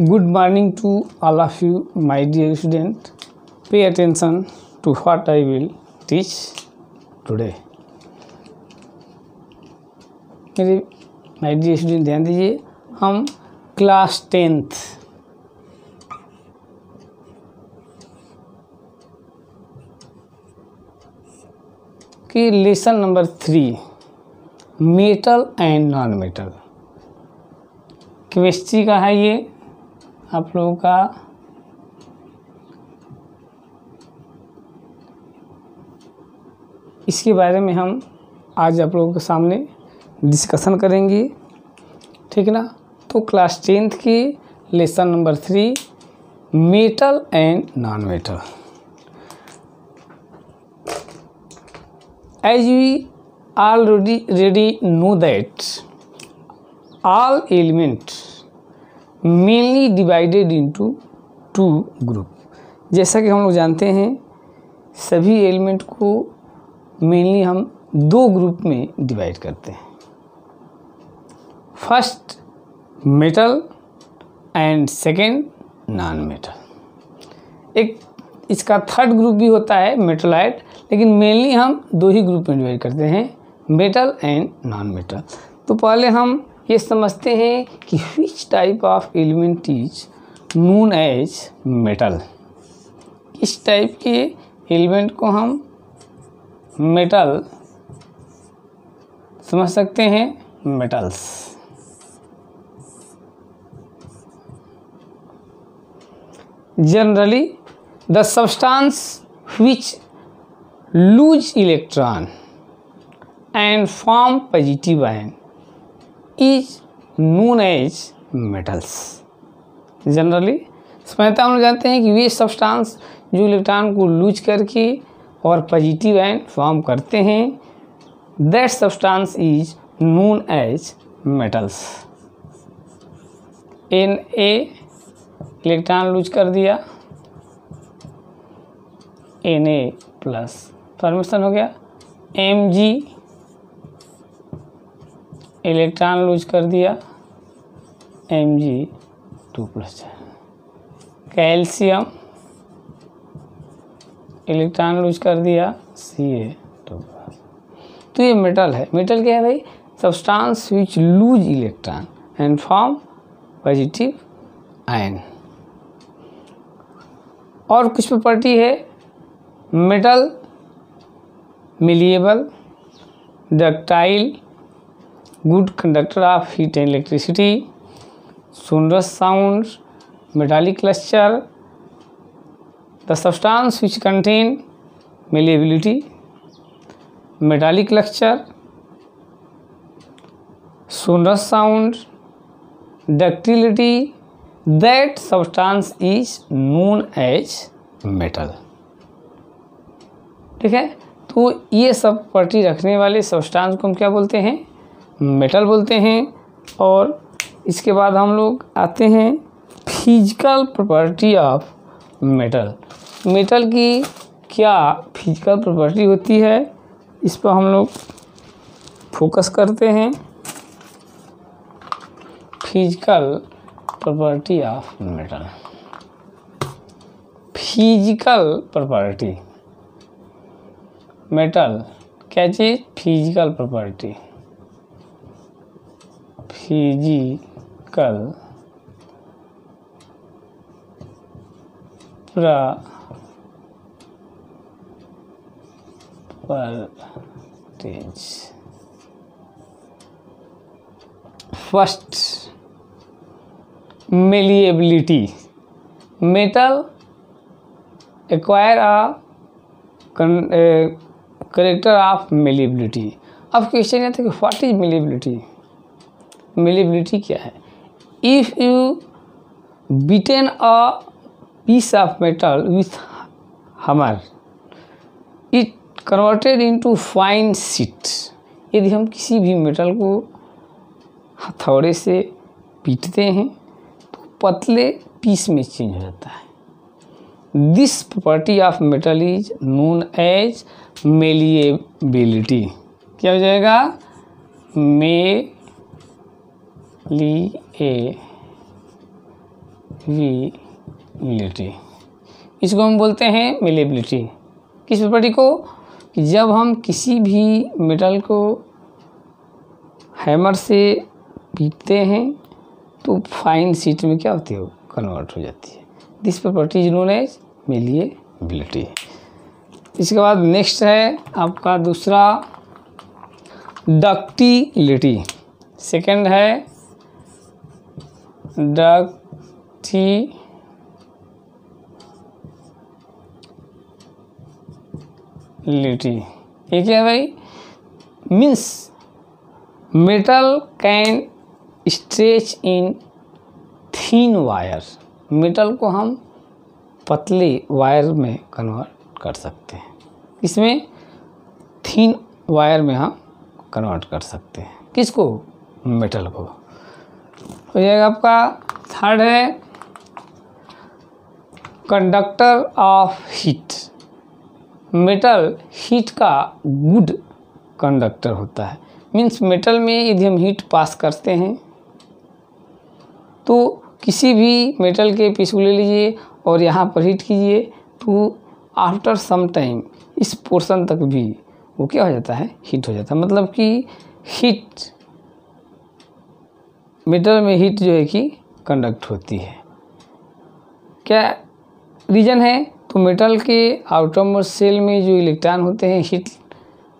Good morning to all of you my dear student pay attention to what I will teach today मेरे my dear student ध्यान दीजिए, हम class tenth की lesson number three metal and non metal chemistry का है ये आप लोगों का इसके बारे में हम आज आप लोगों के सामने डिस्कशन करेंगे, ठीक है ना? तो क्लास टेंथ की lesson number three metal and non metal as we already already know that all elements mainly divided into two group जैसा कि हम लोग जानते हैं, सभी एलिमेंट को मेनली हम दो ग्रुप में डिवाइड करते हैं। First metal and second non metal एक इसका थर्ड ग्रुप भी होता है मेटलाइट लेकिन मेनली हम दो ही ग्रुप में डिवाइड करते हैं मेटल एंड नॉन मेटल तो पहले हम ये समझते हैं कि which type of element is known as metal इस टाइप के एलिमेंट को हम मेटल समझ सकते हैं? Metals generally the substance which lose electron and form positive and is known as metals generally समझता हम जानते हैं कि वे सब्सटेंस जो इलेक्ट्रॉन को लूज करके और पॉजिटिव आयन फॉर्म करते हैं. That substance is known as metals N A electron lose कर दिया. एन ए प्लस फॉर्मेशन हो गया. एम जी इलेक्ट्रॉन लूज कर दिया M G two plus calcium electron lose कर दिया सी ए टू प्लस तो ये मेटल है। मेटल क्या है भाई? Substance which lose electron and form positive ion और कुछ प्रॉपर्टी है metal malleable ductile good conductor of heat and electricity, sonorous sound, metallic lustre the substance which contain malleability metallic lustre sonorous sound, ductility that substance is known as metal ठीक है? तो ये सब property रखने वाले substance को हम क्या बोलते हैं? मेटल बोलते हैं और इसके बाद हम लोग आते हैं physical property of metal metal की क्या फ़िज़िकल प्रॉपर्टी होती है? इस पर हम लोग फोकस करते हैं. Physical property of metal physical property metal क्या चीज़? Physical property physical properties first malleability. Metal acquire a character of malleability अब क्वेश्चन ये था कि व्हाट इज़ मेलिबिलिटी malleability क्या है? If you beaten a piece of metal with hammer, it converted into fine sheet. यदि हम किसी भी मेटल को हथौड़े से पीटते हैं तो पतले पीस में चेंज हो जाता है। This property of metal is known as malleability क्या हो जाएगा? मे मिलेबिलिटी इसको हम बोलते हैं मिलेबिलिटी। किस प्रॉपर्टी को? कि जब हम किसी भी मेटल को हैमर से पीटते हैं तो फाइन सीट में क्या होती है? कन्वर्ट हो जाती है। This property is known as malleability इसके बाद नेक्स्ट है आपका दूसरा डक्टिलिटी सेकंड है डक्टी लिटी। ये क्या है भाई? Means metal can stretch in thin wire metal को हम पतले वायर में कन्वर्ट कर सकते हैं। इसमें थीन वायर में हम कन्वर्ट कर सकते हैं। किसको? मेटल को। हो जाएगा आपका थर्ड है। Conductor of heat metal heat का गुड कंडक्टर होता है। मीन्स मेटल में यदि हम हीट पास करते हैं तो किसी भी मेटल के पीस ले लीजिए और यहाँ पर हीट कीजिए तो आफ्टर सम टाइम इस पोर्शन तक भी वो क्या हो जाता है? हीट हो जाता है। मतलब कि हीट मेटल में हीट जो है कि कंडक्ट होती है। क्या रीज़न है? तो मेटल के आउटरमोस्ट सेल में जो इलेक्ट्रॉन होते हैं, हीट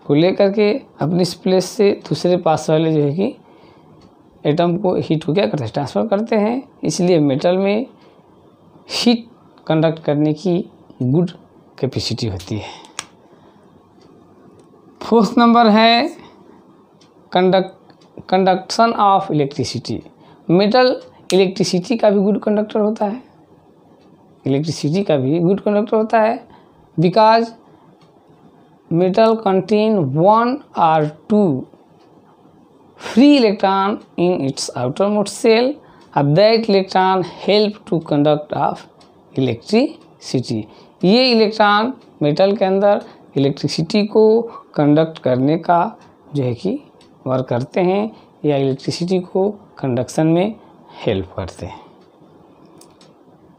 को लेकर के अपनी प्लेस से दूसरे पास वाले जो है कि एटम को हीट को क्या करते हैं? ट्रांसफ़र करते हैं। इसलिए मेटल में हीट कंडक्ट करने की गुड कैपेसिटी होती है। फोर्थ नंबर है conduct conduction of electricity metal electricity का भी गुड कंडक्टर होता है। इलेक्ट्रिसिटी का भी गुड कंडक्टर होता है। Because metal contain one or two free electron in its outermost shell और that electron help to conduct of electricity ये इलेक्ट्रॉन मेटल के अंदर इलेक्ट्रिसिटी को कंडक्ट करने का जो है कि वर्क करते हैं या इलेक्ट्रिसिटी को कंडक्शन में हेल्प करते हैं।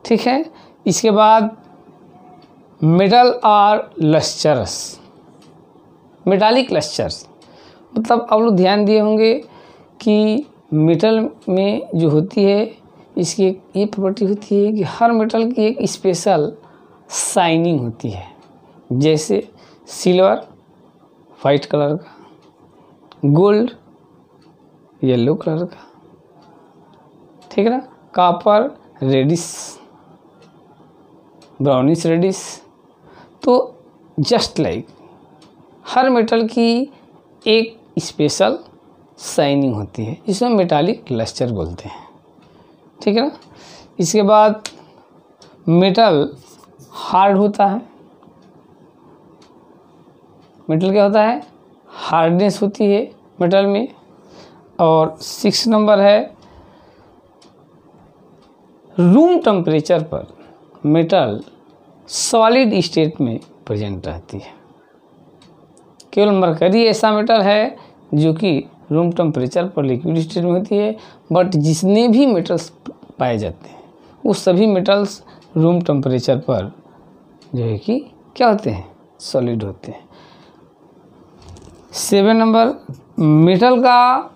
ठीक है? इसके बाद metal are lustrous metallic lustres मतलब आप लोग ध्यान दिए होंगे कि मेटल में जो होती है, इसकी एक ये प्रॉपर्टी होती है कि हर मेटल की एक स्पेशल शाइनिंग होती है। जैसे सिल्वर वाइट कलर का। गोल्ड येलो कलर का। ठीक है ना? Copper, reddish brownish reddish. तो जस्ट लाइक हर मेटल की एक स्पेशल शाइनिंग होती है, जिसमें मेटालिक लस्चर बोलते हैं। ठीक है ना? इसके बाद मेटल हार्ड होता है। मेटल क्या होता है? हार्डनेस होती है मेटल में, और सिक्स नंबर है रूम टेम्परेचर पर मेटल सॉलिड स्टेट में प्रेजेंट रहती है। केवल मरकरी ऐसा मेटल है जो कि रूम टेम्परेचर पर लिक्विड स्टेट में होती है बट जितने भी मेटल्स पाए जाते हैं, वो सभी मेटल्स रूम टेम्परेचर पर जो है कि क्या होते हैं? सॉलिड होते हैं। सेवन नंबर, मेटल का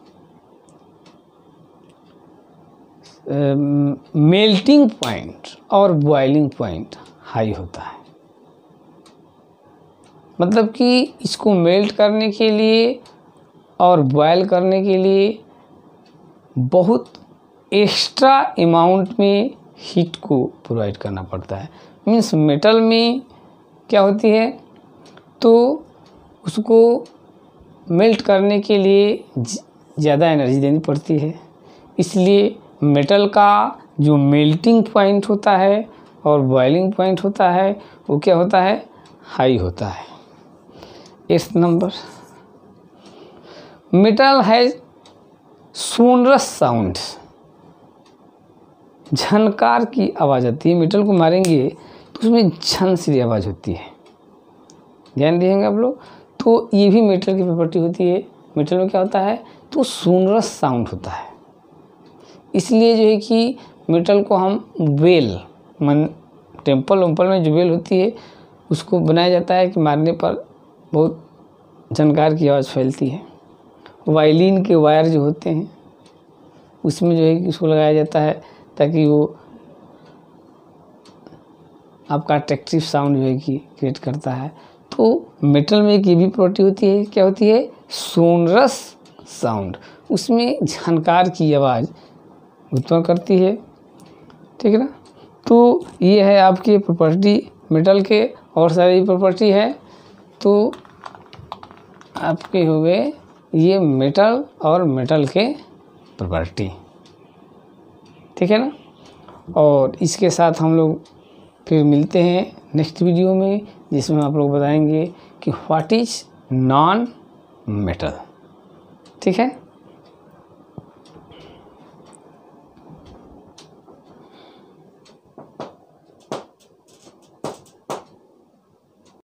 मेल्टिंग पॉइंट और बॉइलिंग पॉइंट हाई होता है। मतलब कि इसको मेल्ट करने के लिए और बॉयल करने के लिए बहुत एक्स्ट्रा अमाउंट में हीट को प्रोवाइड करना पड़ता है। मीन्स मेटल में क्या होती है? तो उसको मेल्ट करने के लिए ज़्यादा एनर्जी देनी पड़ती है। इसलिए मेटल का जो मेल्टिंग पॉइंट होता है और बॉइलिंग पॉइंट होता है, वो क्या होता है? हाई होता है। इस नंबर। मेटल है सोनरस साउंड। झनकार की आवाज़ आती है। मेटल को मारेंगे तो उसमें झन सी आवाज़ होती है। ध्यान देंगे आप लोग? तो ये भी मेटल की प्रॉपर्टी होती है। मेटल में क्या होता है? तो सोनरस साउंड होता है। इसलिए जो है कि मेटल को हम वेल मन टेंपल वेम्पल में जो वेल होती है, उसको बनाया जाता है कि मारने पर बहुत झनकार की आवाज़ फैलती है। वायलिन के वायर जो होते हैं, उसमें जो है कि उसको लगाया जाता है ताकि वो आपका अट्रैक्टिव साउंड जो है कि क्रिएट करता है। तो मेटल में एक ये भी प्रॉपर्टी होती है, क्या होती है? सोनरस साउंड उसमें झनकार की आवाज़ उत्पन्न करती है। ठीक है ना? तो ये है आपकी प्रॉपर्टी मेटल के और सारी प्रॉपर्टी है। तो आपके हो गए ये मेटल और मेटल के प्रॉपर्टी ठीक है ना? और इसके साथ हम लोग फिर मिलते हैं नेक्स्ट वीडियो में, जिसमें आप लोग बताएँगे कि व्हाट इज़ नॉन मेटल ठीक है?